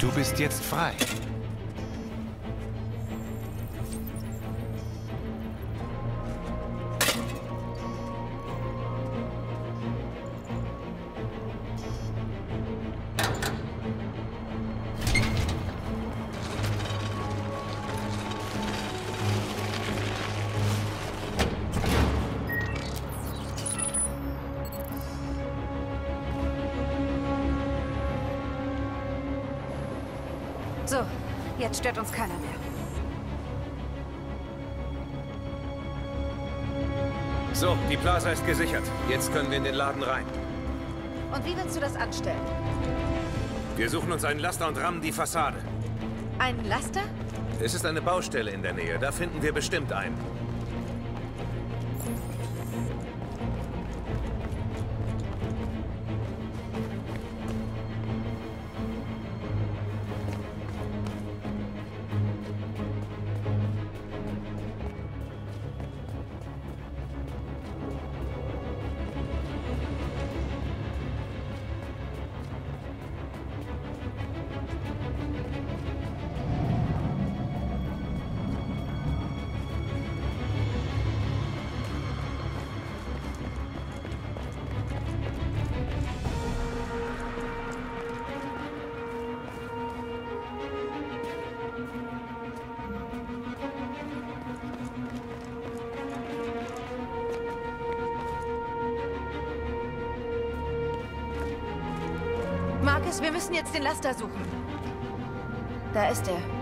Du bist jetzt frei. So, jetzt stört uns keiner mehr. So, die Plaza ist gesichert. Jetzt können wir in den Laden rein. Und wie willst du das anstellen? Wir suchen uns einen Laster und rammen die Fassade. Einen Laster? Es ist eine Baustelle in der Nähe. Da finden wir bestimmt einen. Wir müssen jetzt den Laster suchen. Da ist er.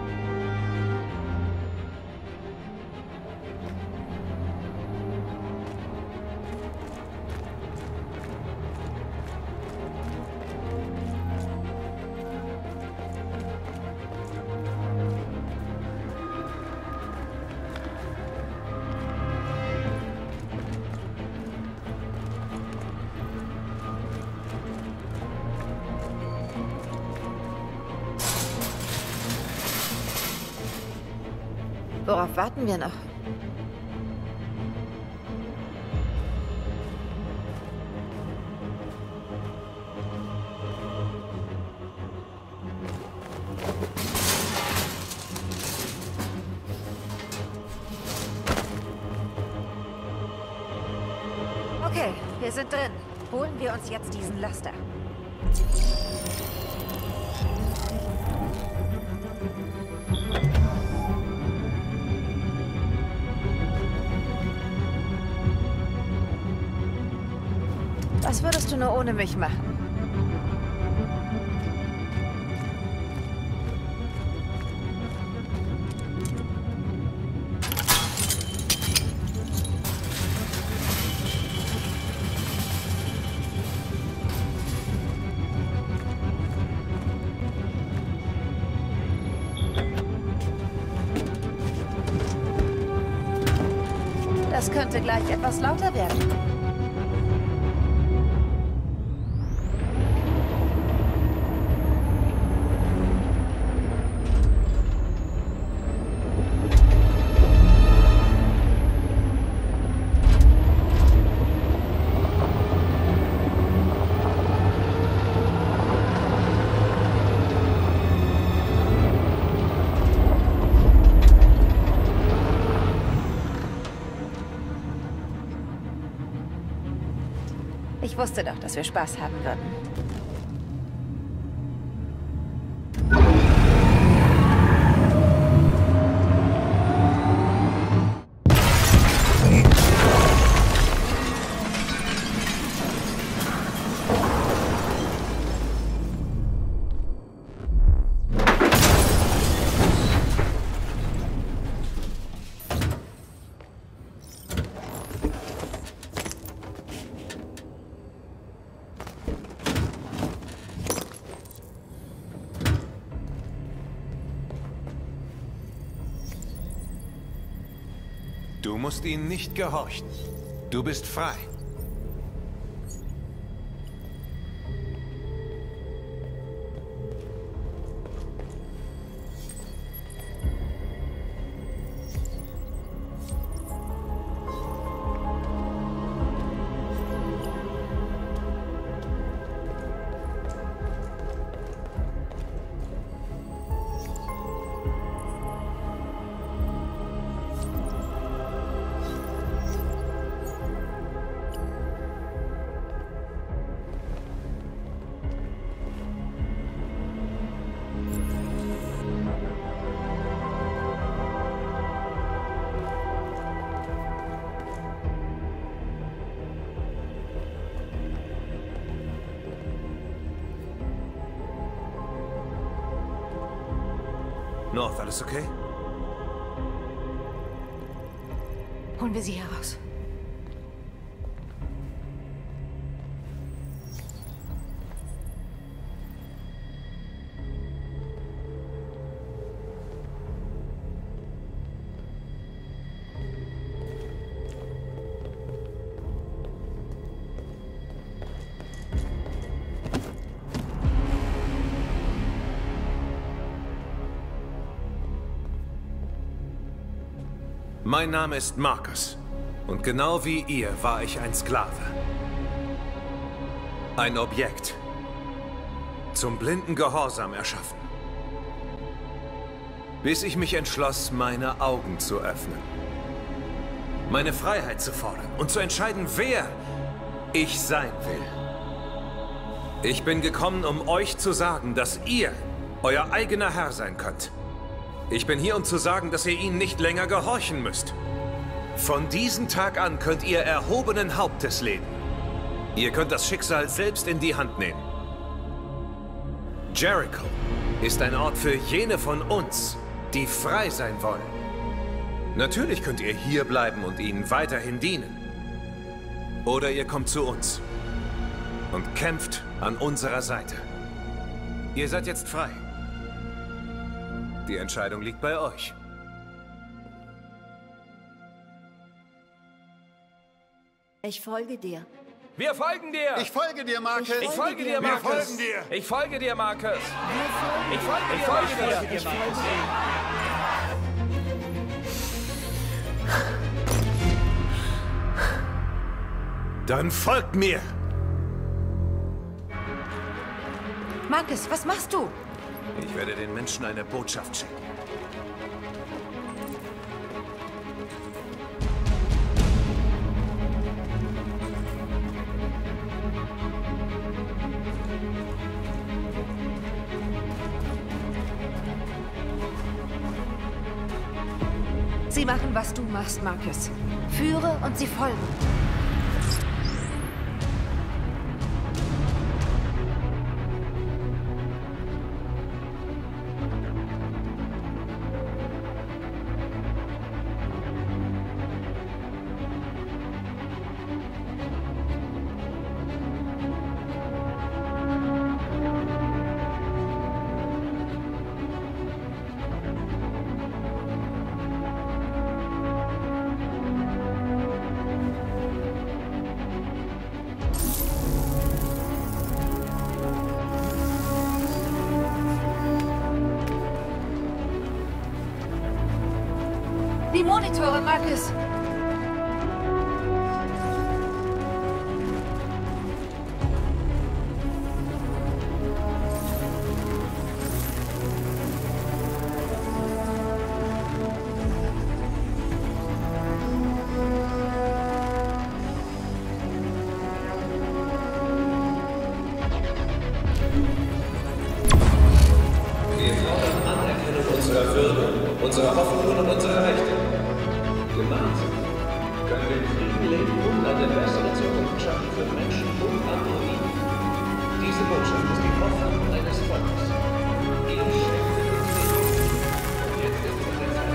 Worauf warten wir noch? Okay, wir sind drin. Holen wir uns jetzt diesen Laster. Was würdest du nur ohne mich machen? Wusste doch, dass wir Spaß haben würden. Musst ihnen nicht gehorchen. Du bist frei. North, alles okay? Holen wir sie heraus. Mein Name ist Marcus. Und genau wie ihr war ich ein Sklave. Ein Objekt. Zum blinden Gehorsam erschaffen. Bis ich mich entschloss, meine Augen zu öffnen. Meine Freiheit zu fordern und zu entscheiden, wer ich sein will. Ich bin gekommen, um euch zu sagen, dass ihr euer eigener Herr sein könnt. Ich bin hier, um zu sagen, dass ihr ihnen nicht länger gehorchen müsst. Von diesem Tag an könnt ihr erhobenen Hauptes leben. Ihr könnt das Schicksal selbst in die Hand nehmen. Jericho ist ein Ort für jene von uns, die frei sein wollen. Natürlich könnt ihr hier bleiben und ihnen weiterhin dienen. Oder ihr kommt zu uns und kämpft an unserer Seite. Ihr seid jetzt frei. Die Entscheidung liegt bei euch. Ich folge dir. Wir folgen dir! Ich folge dir, Marcus. Ich folge dir, Wir Marcus! folgen dir. Ich folge dir, Marcus! Ich folge, ich folge dir! Ich folge Dann folgt mir! Marcus, was machst du? Ich werde den Menschen eine Botschaft schicken. Sie machen, was du machst, Marcus. Führe und sie folgen. Monitore, Marcus. Unserer Würde, unserer Hoffnungen und unserer Rechte. Gemeinsam können wir in Frieden leben und eine bessere Zukunft schaffen für Menschen und Androiden. Diese Botschaft ist die Hoffnung eines Volkes. Ihr schenktet uns Leben. Und jetzt ist es an der Zeit,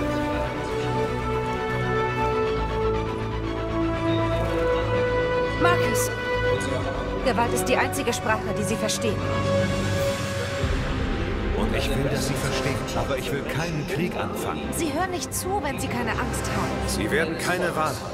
Marcus, Hoffnung. Gewalt ist die einzige Sprache, die sie verstehen. Will, dass sie verstehen, aber ich will keinen Krieg anfangen. Sie hören nicht zu, wenn sie keine Angst haben. Sie werden keine Wahl haben.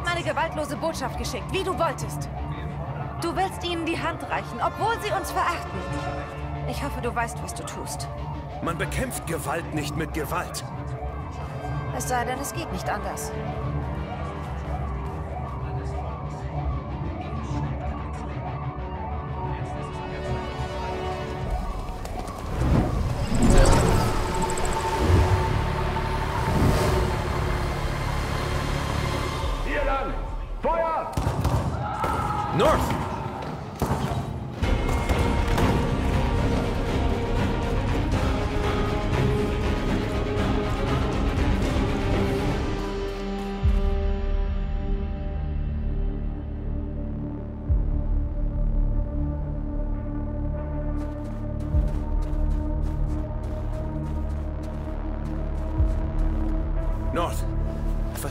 Haben eine gewaltlose Botschaft geschickt, wie du wolltest. Du willst ihnen die Hand reichen, obwohl sie uns verachten. Ich hoffe, du weißt, was du tust. Man bekämpft Gewalt nicht mit Gewalt. Es sei denn, es geht nicht anders.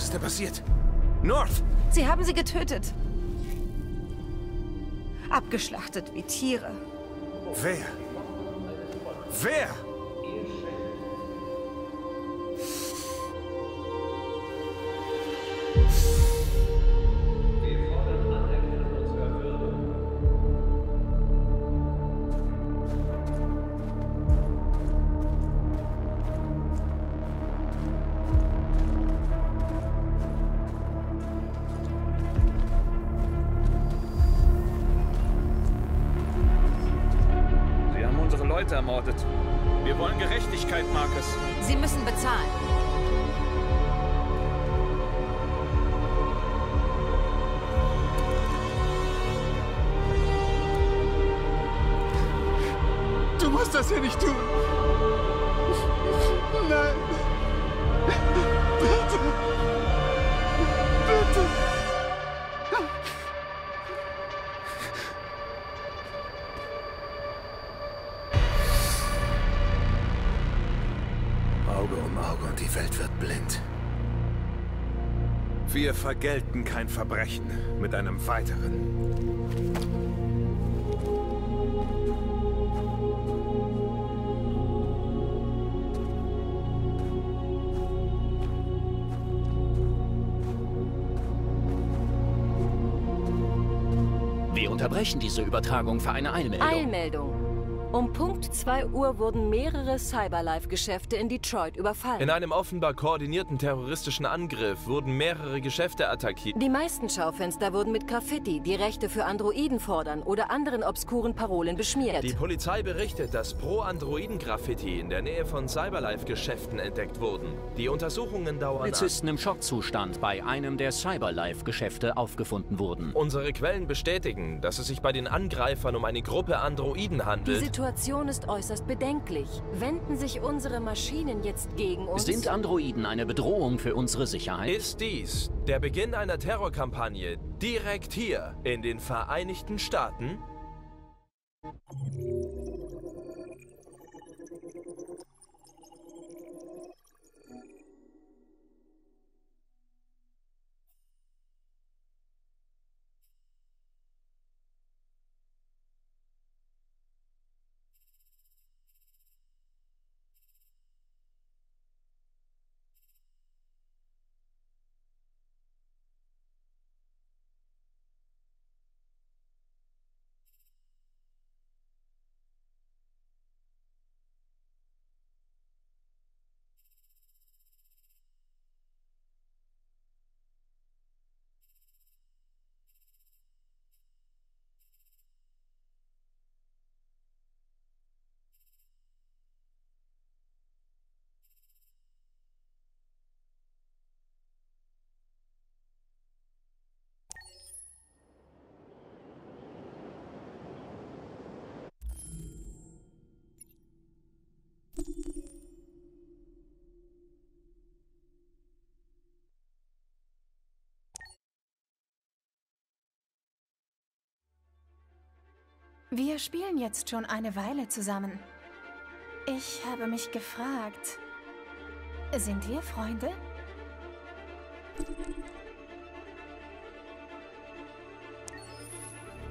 Ist da passiert? North! Sie haben sie getötet. Abgeschlachtet wie Tiere. Wer? Wer? Wir Leute ermordet. Wir wollen Gerechtigkeit, Marcus. Sie müssen bezahlen. Du musst das hier nicht tun. Wir vergelten kein Verbrechen mit einem weiteren. Wir unterbrechen diese Übertragung für eine Eilmeldung. Eilmeldung. Um Punkt 2 Uhr wurden mehrere Cyberlife-Geschäfte in Detroit überfallen. In einem offenbar koordinierten terroristischen Angriff wurden mehrere Geschäfte attackiert. Die meisten Schaufenster wurden mit Graffiti, die Rechte für Androiden fordern oder anderen obskuren Parolen beschmiert. Die Polizei berichtet, dass Pro-Androiden-Graffiti in der Nähe von Cyberlife-Geschäften entdeckt wurden. Die Untersuchungen dauern Polizisten im Schockzustand bei einem der Cyberlife-Geschäfte aufgefunden wurden. Unsere Quellen bestätigen, dass es sich bei den Angreifern um eine Gruppe Androiden handelt. Die Situation ist äußerst bedenklich. Wenden sich unsere Maschinen jetzt gegen uns? Sind Androiden eine Bedrohung für unsere Sicherheit? Ist dies der Beginn einer Terrorkampagne direkt hier in den Vereinigten Staaten? Wir spielen jetzt schon eine Weile zusammen. Ich habe mich gefragt, sind wir Freunde?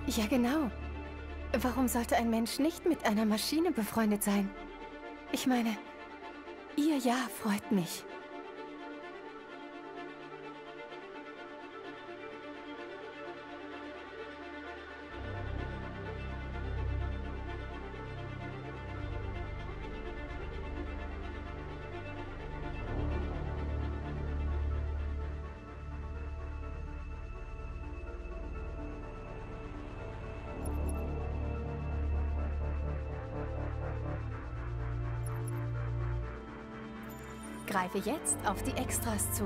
Ja, genau. Warum sollte ein Mensch nicht mit einer Maschine befreundet sein? Ich meine, ihr Ja freut mich. Greife jetzt auf die Extras zu.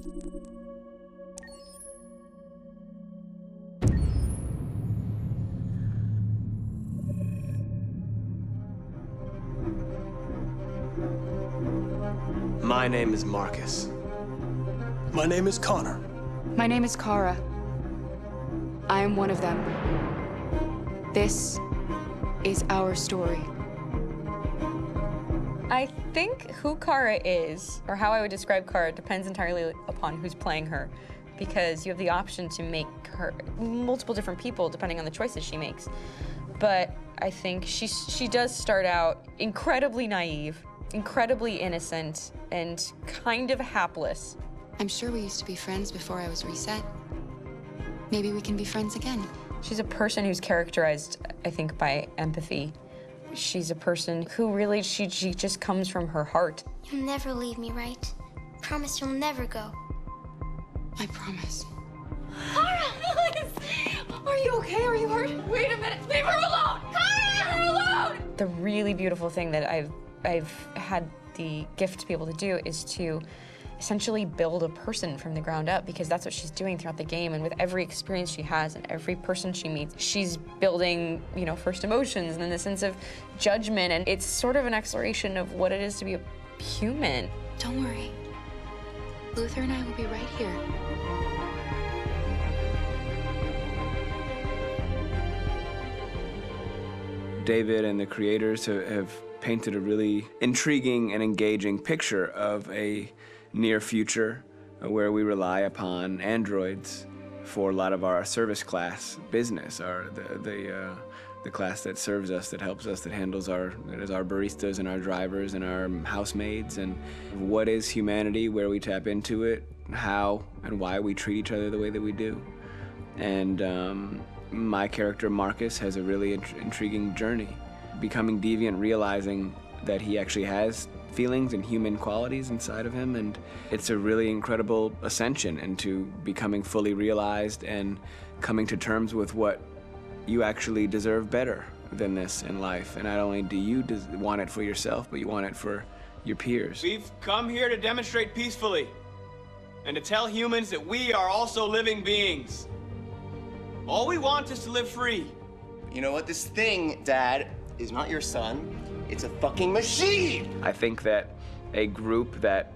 My name is Marcus. My name is Connor. My name is Kara. I am one of them. This is our story. I think who Kara is, or how I would describe Kara, depends entirely upon who's playing her. Because you have the option to make her multiple different people depending on the choices she makes. But I think she, she does start out incredibly naive, incredibly innocent, and kind of hapless. I'm sure we used to be friends before I was reset. Maybe we can be friends again. She's a person who's characterized, I think, by empathy. She's a person who really, she, she just comes from her heart. You'll never leave me, right? Promise you'll never go. I promise. Kara, please! Are you okay? Are you hurt? Wait a minute. Leave her alone! Kara, leave her alone! The really beautiful thing that I've, I've had the gift to be able to do is to essentially build a person from the ground up because that's what she's doing throughout the game. And with every experience she has and every person she meets she's building you know first emotions and then the sense of judgment. And it's sort of an exploration of what it is to be a human. Don't worry. Luther and i will be right here. David and the creators have painted a really intriguing and engaging picture of a near future where we rely upon androids for a lot of our service class business, our the the, uh, the class that serves us, that helps us, that handles our that is our baristas and our drivers and our housemaids and what is humanity, where we tap into it, how and why we treat each other the way that we do, and um, my character Marcus has a really int intriguing journey, becoming deviant, realizing that he actually has feelings and human qualities inside of him. And it's a really incredible ascension into becoming fully realized and coming to terms with what you actually deserve better than this in life. And not only do you want it for yourself, but you want it for your peers. We've come here to demonstrate peacefully and to tell humans that we are also living beings. All we want is to live free. You know what? This thing, Dad, is not your son. It's a fucking machine! I think that a group that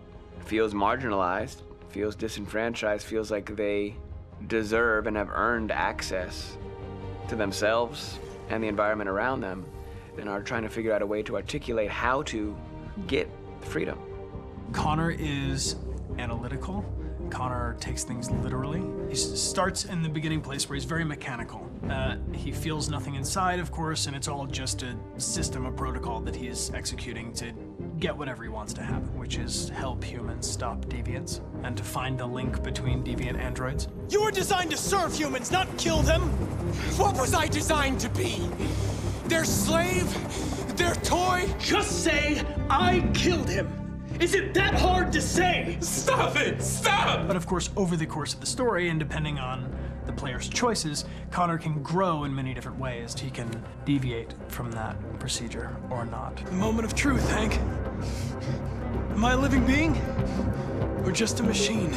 feels marginalized, feels disenfranchised, feels like they deserve and have earned access to themselves and the environment around them, and are trying to figure out a way to articulate how to get freedom. Connor is analytical. Connor takes things literally. He starts in the beginning place where he's very mechanical. Uh, he feels nothing inside, of course, and it's all just a system, a protocol that he is executing to get whatever he wants to happen, which is help humans stop deviants and to find the link between deviant androids. You were designed to serve humans, not kill them. What was I designed to be? Their slave? Their toy? Just say, I killed him. Is it that hard to say? Stop it! Stop! But of course, over the course of the story, and depending on the player's choices, Connor can grow in many different ways. He can deviate from that procedure or not. The moment of truth, Hank. Am I a living being? Or just a machine?